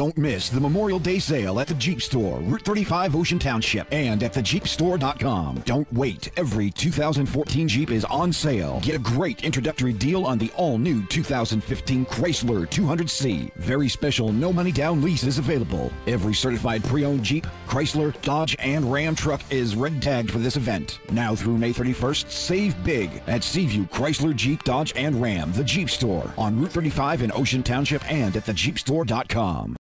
Don't miss the Memorial Day sale at the Jeep Store, Route 35 Ocean Township, and at thejeepstore.com. Don't wait. Every 2014 Jeep is on sale. Get a great introductory deal on the all-new 2015 Chrysler 200C. Very special no money down lease is available. Every certified pre-owned Jeep, Chrysler, Dodge, and Ram truck is red tagged for this event. Now through May 31st, save big at Seaview Chrysler, Jeep, Dodge, and Ram, the Jeep Store on Route 35 in Ocean Township and at thejeepstore.com.